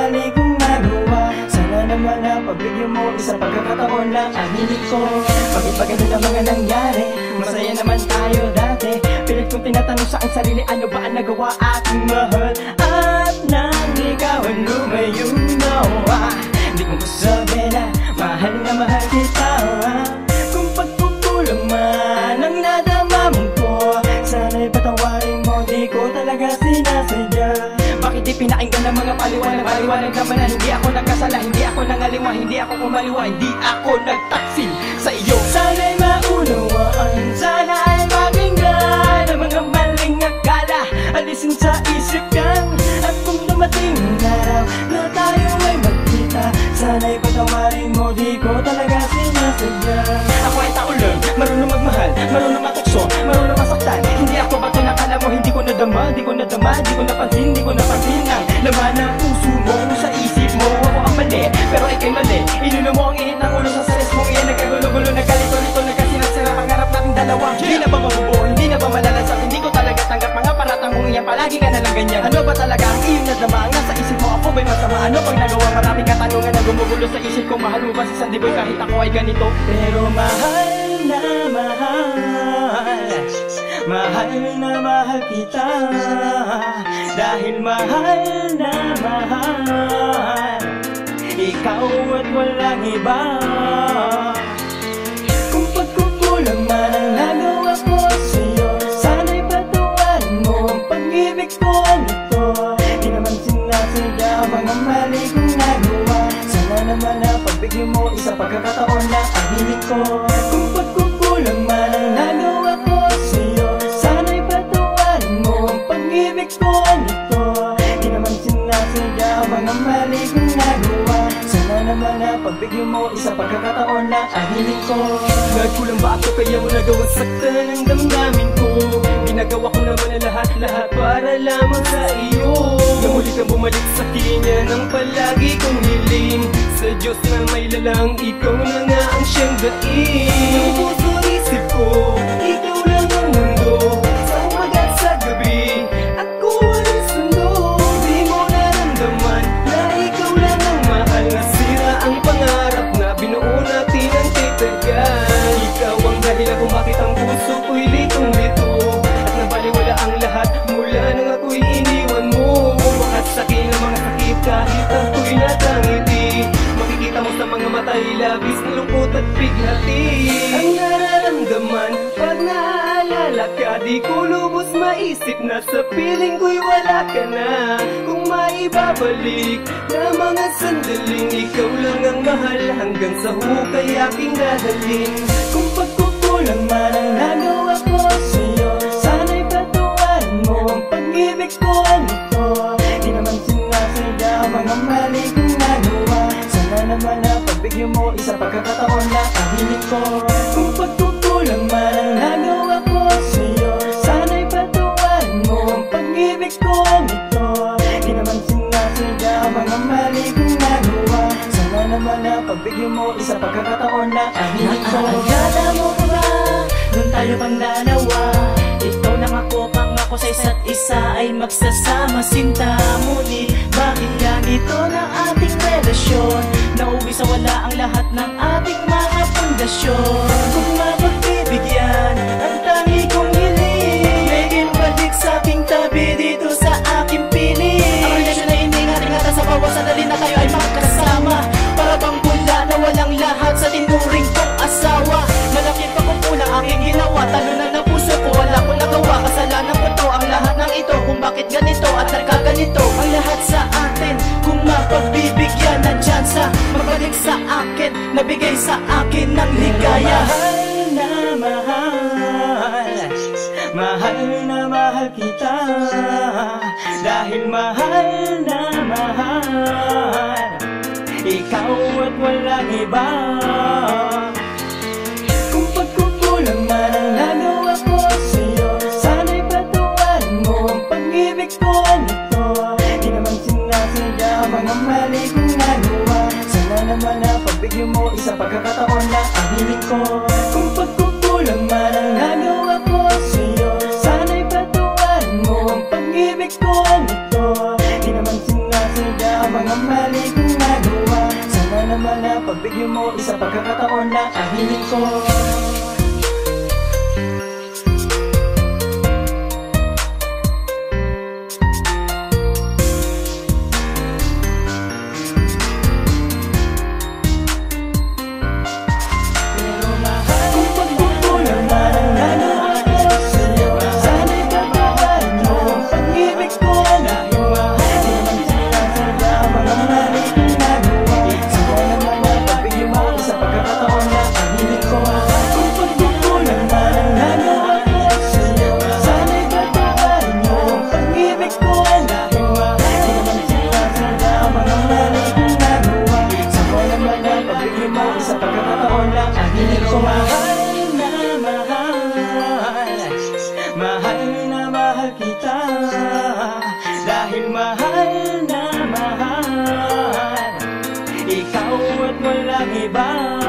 sakali kong nagawa Sana naman na pagbigyan mo isang pagkakataon na aminin ko. Pag ipagano na mga nangyari Masaya naman tayo dati. Pilit kong tinatanong sa ang sarili Ano ba ang nagawa aking mahal? At nang ikaw ang lumayo nawa. Hindi ko sabi na mahal na mahal kita Kung pagkukulang man ang nadama mong ko Sana'y patawarin mo Di ko talaga sinasabi bakit di pinakinggan ng mga paliwanag. Paliwanag naman na hindi ako nagkasala Hindi ako nangaliwa, hindi ako kumaliwa Hindi ako nagtaksil sa iyo. Sana'y maunawaan Sana'y pakinggan Ang mga maling akala. Alisin sa isip yan At kung dumating ang araw Na tayo ay magkita Sana'y patawarin mo Di ko talaga sinasadya. Ako ay tao lang Marunong magmahal Marunong matukso Marunong masaktan. Hindi ako bato na kala mo Hindi ko nadama Di ko nadama Di ko napansin Di ko napansin gumugulo sa isip ko Mahal mo ba si Sandiboy Kahit ako ay ganito. Pero mahal na mahal. Mahal na mahal kita. Dahil mahal na mahal. Ikaw at walang iba. Kung pagkukulang man ang nagawa ko sa'yo Sana'y patuwarin mo ang pagkakataon na ahimik ko mo isa pagkakataon na ahimik ko. Nagkulang ba ako kaya mo nagawa saktan ang damdamin ko? Ginagawa ko naman ang lahat-lahat para lamang sa iyo. Na muli kang bumalik sa kinya ng palagi kong hiling. Sa Diyos na may lalang ikaw na nga ang siyang daing mo sa mga mata'y labis na lungkot at bighati Ang nararamdaman pag naaalala ka Di ko lubos maisip na sa piling ko'y wala ka na. Kung maibabalik na mga sandaling Ikaw lang ang mahal hanggang sa hukay aking dadalhin. Kung pagkukulang man ang nagawa ko sa'yo pagbigyan mo isa pagkakataon na ahimik ko. Naaalala mo pa ba Nung tayo pang dalawa Ikaw nang ako pangako sa isa't isa Ay magsasama sinta. Ngunit bakit ganito na ating relasyon? Nauwi sa wala ang lahat ng ating mga pundasyon Nabigay sa akin ng ligaya Mahal na mahal. Mahal na mahal kita. Dahil mahal na mahal. Ikaw at walang iba Sa pagkakataon na aminin ko Kung pagkukulang man ang nagawa ko sa'yo Sana'y patuwarin mo ang pag-ibig ko nito Di naman sinasadya ang mga mali kong nagawa. Sana naman na pagbigyan mo isa pagkakataon na aminin ko. mahal na mahal Mahal na mahal Dahil mahal na mahal Ikaw at walang iba.